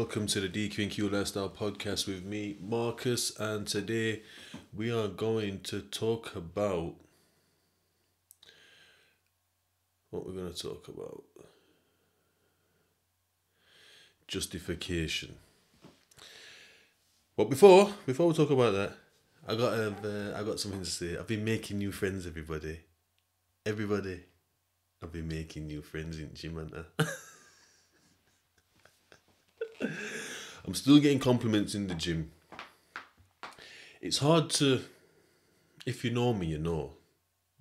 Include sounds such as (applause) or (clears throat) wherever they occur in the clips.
welcome to the DQ&Q Lifestyle Podcast with me, Marcus, and today we are going to talk about what we're going to talk about justification. But before before we talk about that, I got uh, I got something to say. I've been making new friends, everybody. Everybody, I've been making new friends in gym (laughs) and that. I'm still getting compliments in the gym. It's hard to, if you know me, you know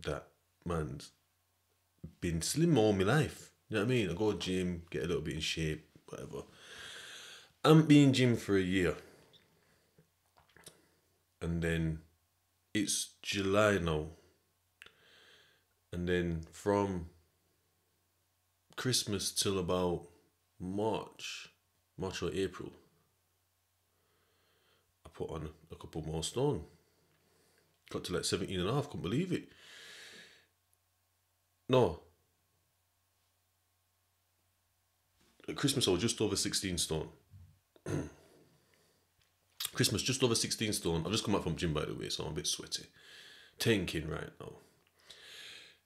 that man's been slim all my life. You know what I mean? I go to gym, get a little bit in shape, whatever. I haven't been gym for a year. And then it's July now. And then from Christmas till about March, March or April, put on a couple more stone. Got to like 17 and a half, couldn't believe it. No. At Christmas, I was just over 16 stone. (clears throat) Christmas, just over 16 stone. I've just come back from gym, by the way, so I'm a bit sweaty. Tanking right now.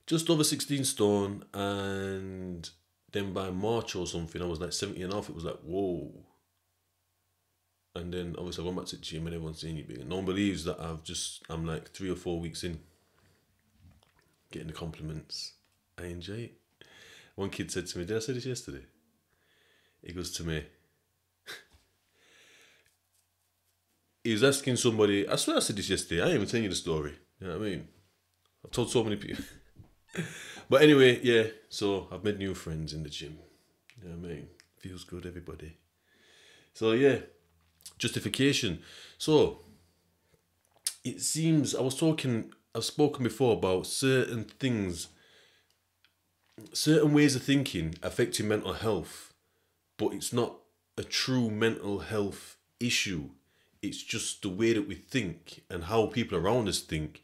Just over 16 stone, and then by March or something, I was like 70 and a half. It was like, whoa. And then obviously I went back to the gym and everyone's saying you big. No one believes that I've just, I'm like three or four weeks in getting the compliments. I enjoy it. One kid said to me, Did I say this yesterday? He goes to me, (laughs) he was asking somebody, I swear I said this yesterday, I ain't even telling you the story. You know what I mean? I've told so many people. (laughs) but anyway, yeah, so I've made new friends in the gym. You know what I mean? Feels good, everybody. So yeah, justification. So it seems I was talking, I've spoken before about certain things, certain ways of thinking affecting mental health, but it's not a true mental health issue. It's just the way that we think and how people around us think.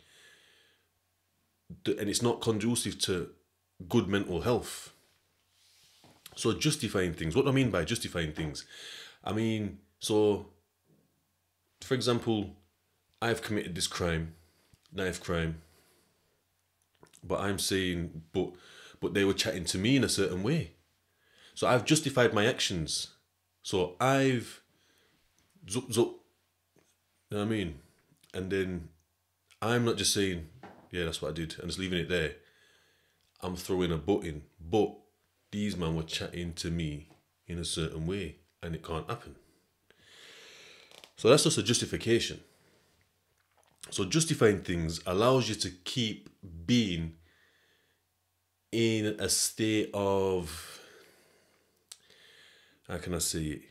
And it's not conducive to good mental health. So justifying things. What do I mean by justifying things? I mean, so for example, I've committed this crime, knife crime, but I'm saying, but but they were chatting to me in a certain way. So I've justified my actions. So I've zup zup, you know what I mean? And then I'm not just saying, yeah, that's what I did, and just leaving it there. I'm throwing a butt in. But these men were chatting to me in a certain way, and it can't happen. So that's just a justification. So justifying things allows you to keep being in a state of how can I say it?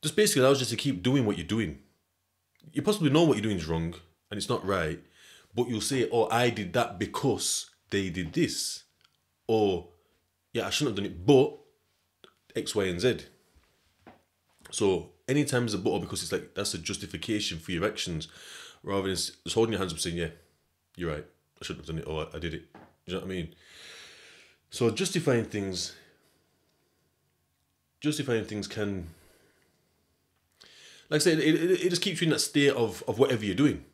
Just basically allows you to keep doing what you're doing. You possibly know what you're doing is wrong and it's not right, but you'll say, Oh, I did that because they did this. Or yeah, I shouldn't have done it, but X, Y, and Z. So anytime there's a but because it's like that's a justification for your actions rather than just holding your hands up saying, Yeah, you're right, I shouldn't have done it or I did it. You know what I mean? So justifying things justifying things can like I said, it, it, it just keeps you in that state of, of whatever you're doing.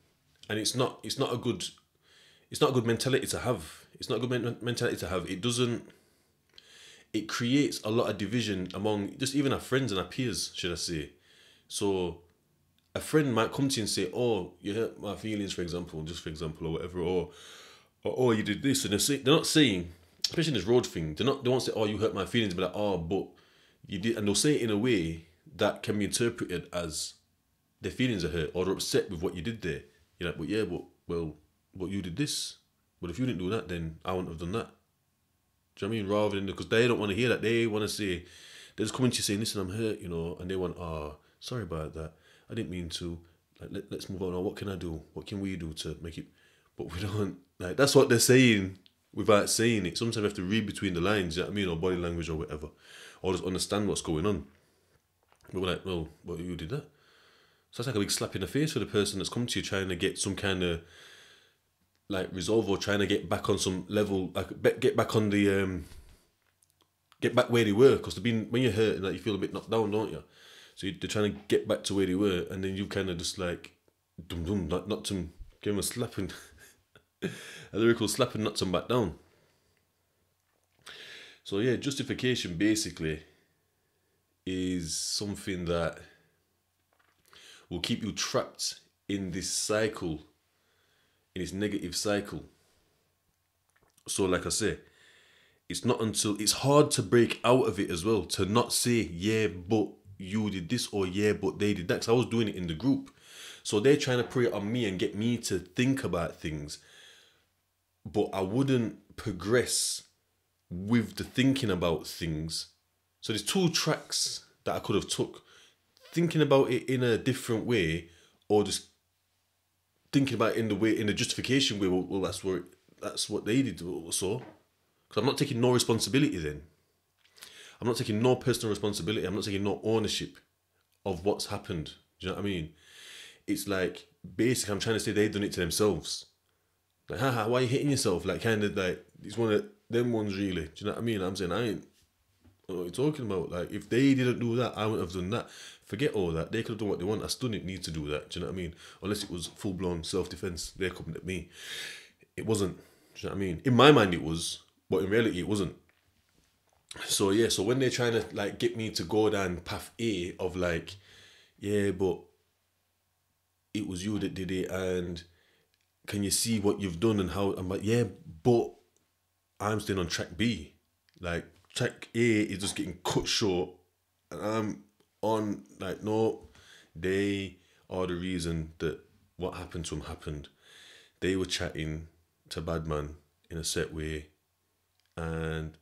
And it's not it's not a good it's not a good mentality to have. It's not a good men- mentality to have. It doesn't it creates a lot of division among just even our friends and our peers, should I say. So a friend might come to you and say, "Oh, you hurt my feelings," for example, just for example, or whatever, or, or "Oh, you did this," and they're, say, they're not saying, especially in this road thing, they're not they won't say, "Oh, you hurt my feelings," but like, "Oh, but you did," and they'll say it in a way that can be interpreted as their feelings are hurt or they're upset with what you did there. You're like, "But yeah, but well, but you did this. But if you didn't do that, then I wouldn't have done that." Do you know what I mean? Rather than because they don't want to hear that, they want to say, they're just coming to you saying, "Listen, I'm hurt," you know, and they want, "Oh, sorry about that. I didn't mean to. Like, let, let's move on. Or what can I do? What can we do to make it?" But we (laughs) don't like. That's what they're saying without saying it. Sometimes we have to read between the lines. You know what I mean, or body language or whatever, or just understand what's going on. But we're like, "Well, well, you did that." So that's like a big slap in the face for the person that's come to you trying to get some kind of like resolve or trying to get back on some level, like get back on the um, get back where they were because they've been when you're hurt, and like you feel a bit knocked down, don't you? So they're trying to get back to where they were, and then you kind of just like, dum dum, not not to give them a slapping, (laughs) a lyrical slapping, not them back down. So yeah, justification basically is something that will keep you trapped in this cycle, in this negative cycle. So, like I say, it's not until it's hard to break out of it as well to not say, yeah, but you did this or yeah, but they did that. Cause I was doing it in the group. So they're trying to pray on me and get me to think about things. But I wouldn't progress with the thinking about things. So there's two tracks that I could have took. Thinking about it in a different way or just thinking about in the way in the justification way, well, well that's where that's what they did so. Because I'm not taking no responsibility then. I'm not taking no personal responsibility. I'm not taking no ownership of what's happened. Do you know what I mean? It's like basically I'm trying to say they've done it to themselves. Like, haha, why are you hitting yourself? Like kind of like it's one of them ones really. Do you know what I mean? I'm saying I ain't what are you talking about? Like if they didn't do that, I wouldn't have done that. Forget all that. They could have done what they want. I still didn't need to do that. Do you know what I mean? Unless it was full blown self defense. They're coming at me. It wasn't. Do you know what I mean? In my mind it was, but in reality it wasn't so yeah, so when they're trying to like get me to go down path A of like, yeah, but it was you that did it, and can you see what you've done and how? I'm like, yeah, but I'm still on track B. Like track A is just getting cut short, and I'm on like no, they are the reason that what happened to him happened. They were chatting to Badman in a set way, and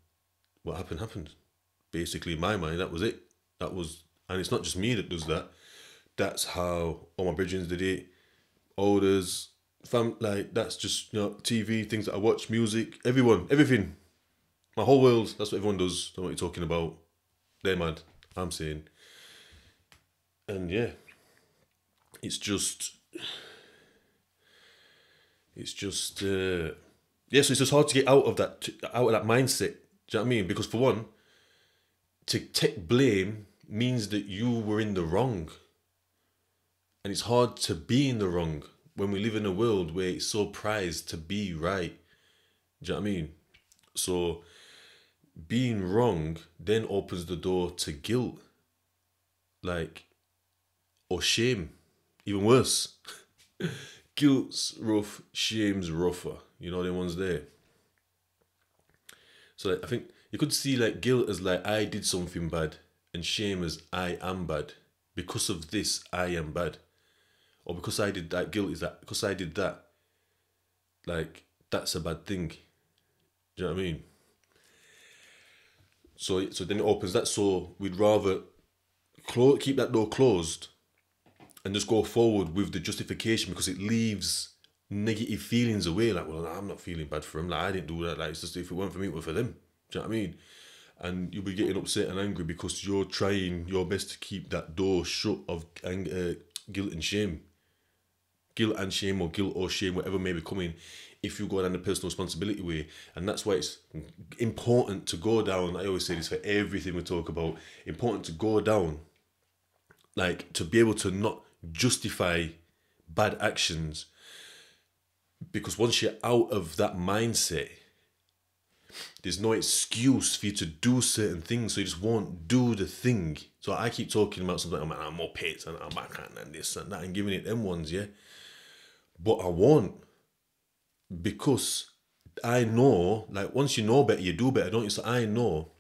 what happened happened. Basically, in my mind, that was it. That was, and it's not just me that does that. That's how all my bridges did it. Olders, fam, like that's just you know TV things that I watch, music, everyone, everything. My whole world. That's what everyone does. Don't know what you're talking about. They're mad. I'm saying. And yeah, it's just, it's just, uh, yeah. So it's just hard to get out of that, out of that mindset do know what I mean? Because for one, to take blame means that you were in the wrong. And it's hard to be in the wrong when we live in a world where it's so prized to be right. Do you know what I mean? So being wrong then opens the door to guilt. Like or shame. Even worse. (laughs) Guilt's rough, shame's rougher. You know the ones there. So like, I think you could see like guilt as like I did something bad, and shame as I am bad. Because of this, I am bad, or because I did that. Guilt is that because I did that. Like that's a bad thing. Do you know what I mean? So so then it opens that. So we'd rather keep that door closed, and just go forward with the justification because it leaves negative feelings away. Like, well, I'm not feeling bad for him. Like, I didn't do that. Like, it's just if it weren't for me, it was for them. Do you know what I mean? And you'll be getting upset and angry because you're trying your best to keep that door shut of uh, guilt and shame. Guilt and shame, or guilt or shame, whatever may be coming, if you go down the personal responsibility way. And that's why it's important to go down. I always say this for everything we talk about. Important to go down, like to be able to not justify bad actions because once you're out of that mindset, there's no excuse for you to do certain things, so you just won't do the thing. So I keep talking about something, I'm, like, I'm more pits and ah, I'm backhand and this and that and giving it them ones, yeah. But I won't because I know, like once you know better, you do better, don't you? So I know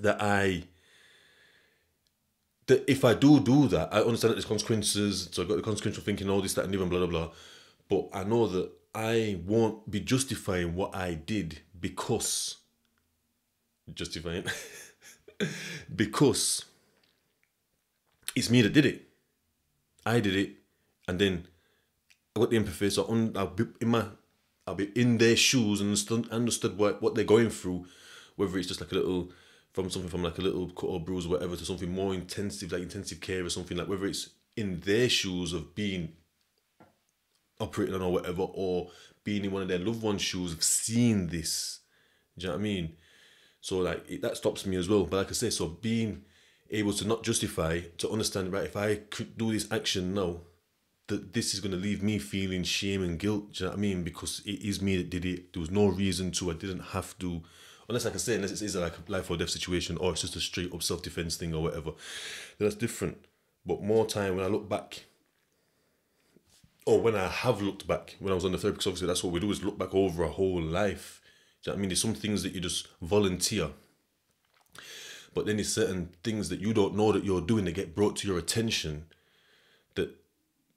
that I that if I do do that, I understand that there's consequences. So I've got the consequential thinking, all this, that, and even blah blah blah. But I know that I won't be justifying what I did because justifying (laughs) because it's me that did it. I did it, and then I got the empathy. So I'll be in my, I'll be in their shoes and understood, understood what what they're going through, whether it's just like a little from something from like a little cut or bruise or whatever to something more intensive, like intensive care or something like whether it's in their shoes of being operating on or whatever, or being in one of their loved ones' shoes have seen this. Do you know what I mean? So like it, that stops me as well. But like I say, so being able to not justify, to understand, right, if I could do this action now, that this is going to leave me feeling shame and guilt. Do you know what I mean? Because it is me that did it. There was no reason to. I didn't have to. Unless, like I say, unless it's like a life or death situation or it's just a straight up self defense thing or whatever. That's different. But more time when I look back, or when I have looked back when I was on the therapy, because obviously that's what we do is look back over a whole life. You know I mean? There's some things that you just volunteer. But then there's certain things that you don't know that you're doing that get brought to your attention that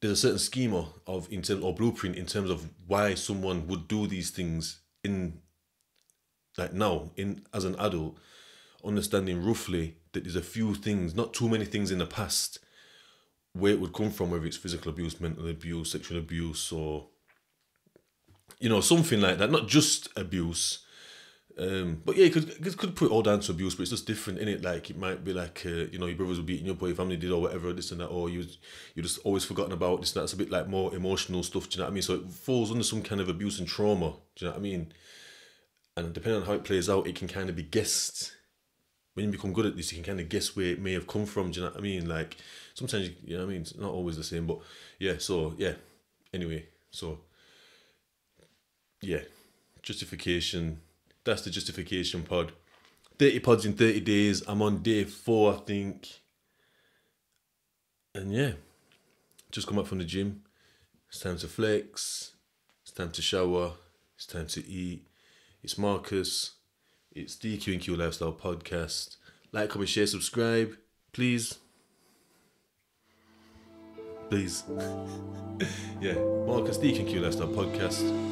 there's a certain schema of in terms or blueprint in terms of why someone would do these things in like now in as an adult understanding roughly that there's a few things not too many things in the past where it would come from whether it's physical abuse mental abuse sexual abuse or you know something like that not just abuse um, but yeah, you could you could put it all down to abuse, but it's just different in it. Like it might be like uh, you know your brothers were beating you up, or your family did, or whatever, this and that, or you you just always forgotten about this. And that's a bit like more emotional stuff. Do you know what I mean? So it falls under some kind of abuse and trauma. Do you know what I mean? And depending on how it plays out, it can kind of be guessed. When you become good at this, you can kind of guess where it may have come from. Do you know what I mean? Like sometimes you, know what I mean. It's not always the same, but yeah. So yeah. Anyway, so yeah, justification that's the justification pod. 30 pods in 30 days. I'm on day four, I think. And yeah, just come up from the gym. It's time to flex. It's time to shower. It's time to eat. It's Marcus. It's DQ and Q Lifestyle Podcast. Like, comment, share, subscribe. Please. Please. (laughs) yeah, Marcus DQ and Q Lifestyle Podcast.